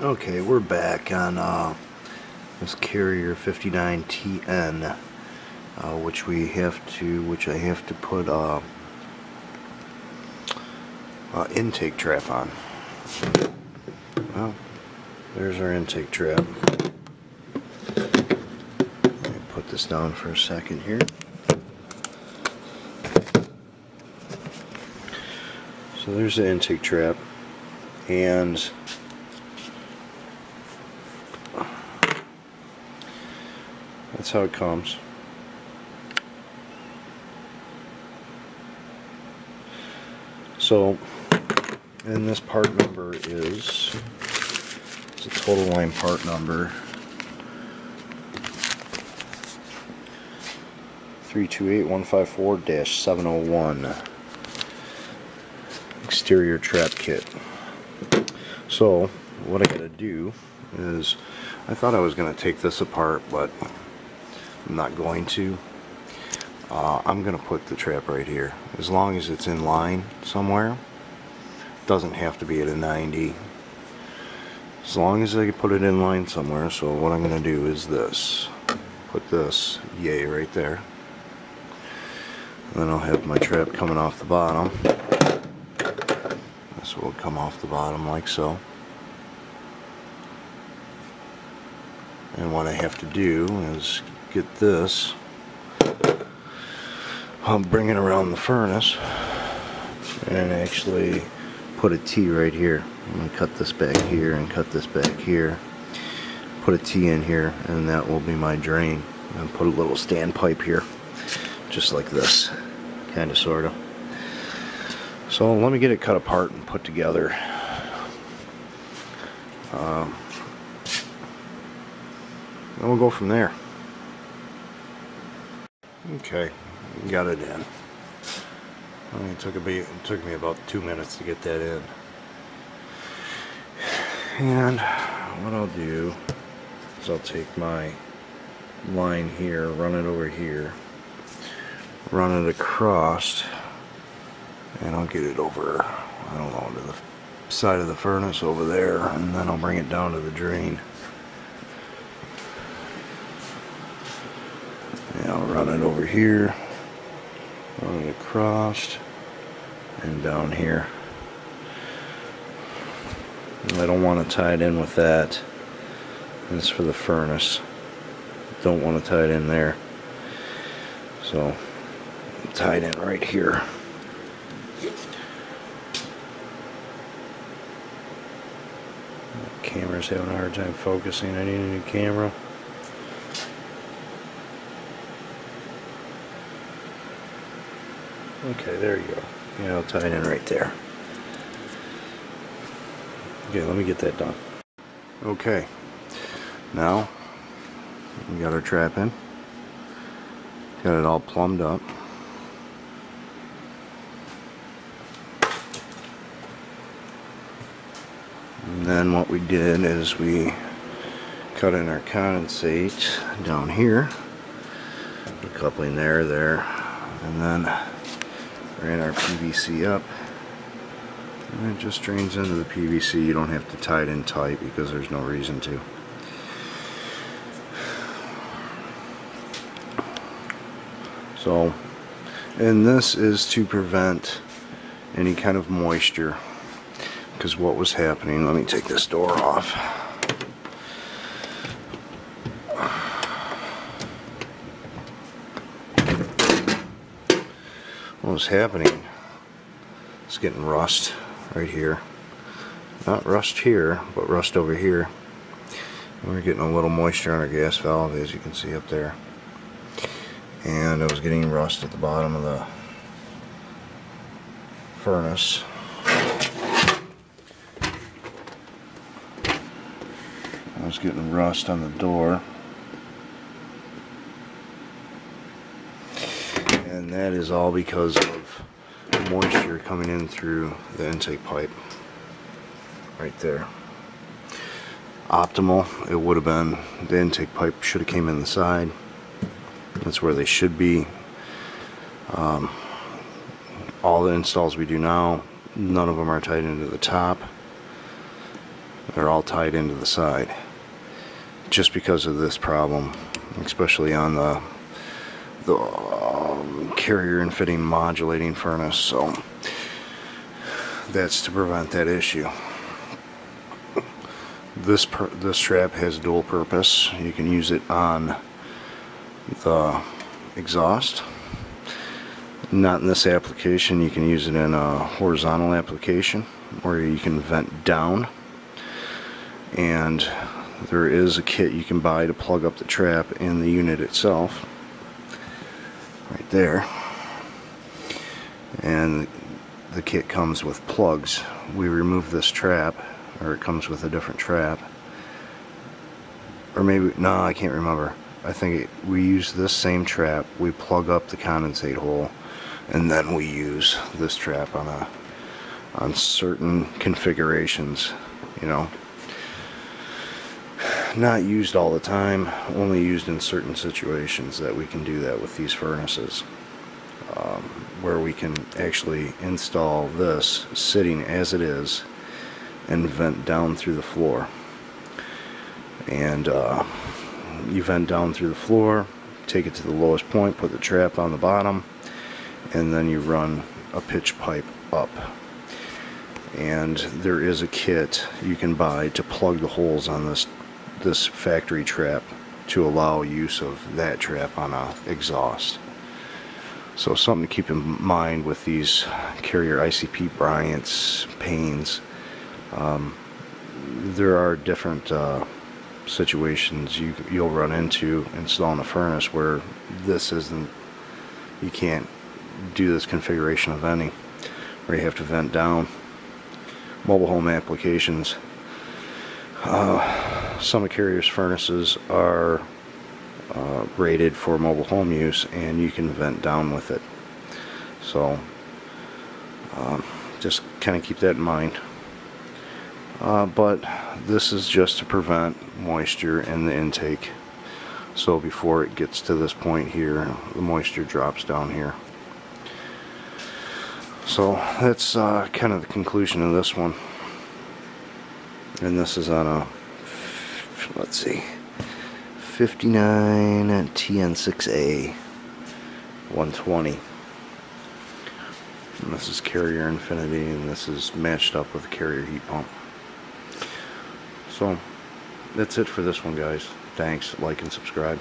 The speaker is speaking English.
Okay, we're back on uh, this Carrier 59TN, uh, which we have to, which I have to put uh, uh, intake trap on. Well, there's our intake trap. Let me put this down for a second here. So there's the intake trap, and That's how it comes. So, and this part number is, it's a Totaline part number, 328154-701 exterior trap kit. So, what I gotta do is, I thought I was gonna take this apart, but I'm not going to. Uh, I'm going to put the trap right here. As long as it's in line somewhere. Doesn't have to be at a 90. As long as I can put it in line somewhere. So what I'm going to do is this. Put this yay right there. And then I'll have my trap coming off the bottom. This will come off the bottom like so. And what I have to do is get this. I'll bring it around the furnace and actually put a T right here. I'm going to cut this back here and cut this back here. Put a T in here and that will be my drain. And put a little standpipe here. Just like this. Kind of, sort of. So let me get it cut apart and put together. Um, and we'll go from there. Okay, got it in. Took a bit, it took me about two minutes to get that in. And what I'll do is I'll take my line here, run it over here, run it across, and I'll get it over, I don't know, to the side of the furnace over there, and then I'll bring it down to the drain. Run it over here, run it across, and down here. I don't want to tie it in with that. This for the furnace. Don't want to tie it in there. So, tie it in right here. camera's having a hard time focusing. I need a new camera. Okay, there you go. Yeah, I'll tie it in right there. Okay, let me get that done. Okay, now we got our trap in. Got it all plumbed up. And then what we did is we cut in our condensate down here. The coupling there, there, and then ran our PVC up. And it just drains into the PVC you don't have to tie it in tight because there's no reason to. So and this is to prevent any kind of moisture. Because what was happening let me take this door off was happening. It's getting rust right here. Not rust here but rust over here. And we're getting a little moisture on our gas valve as you can see up there. And I was getting rust at the bottom of the furnace. I was getting rust on the door. And that is all because coming in through the intake pipe right there. Optimal it would have been the intake pipe should have came in the side. That's where they should be. Um, all the installs we do now none of them are tied into the top. They're all tied into the side just because of this problem especially on the the carrier Infinity modulating furnace so that's to prevent that issue. This this strap has dual purpose. You can use it on the exhaust. Not in this application. You can use it in a horizontal application where you can vent down. And there is a kit you can buy to plug up the trap in the unit itself. Right there and the kit comes with plugs. We remove this trap or it comes with a different trap. Or maybe no I can't remember. I think it, we use this same trap. We plug up the condensate hole and then we use this trap on a on certain configurations you know. Not used all the time only used in certain situations that we can do that with these furnaces where we can actually install this sitting as it is and vent down through the floor. And uh, you vent down through the floor take it to the lowest point put the trap on the bottom and then you run a pitch pipe up. And there is a kit you can buy to plug the holes on this this factory trap to allow use of that trap on a exhaust so something to keep in mind with these carrier ICP Bryant's Paynes um, there are different uh, situations you, you'll run into installing a furnace where this isn't you can't do this configuration of venting where you have to vent down. Mobile home applications. Uh, some of carriers furnaces are uh, rated for mobile home use and you can vent down with it. So um, just kind of keep that in mind. Uh, but this is just to prevent moisture in the intake. So before it gets to this point here the moisture drops down here. So that's uh, kind of the conclusion of this one. And this is on a let's see 59 TN6A 120 and this is carrier infinity and this is matched up with a carrier heat pump. So that's it for this one guys. Thanks. Like and subscribe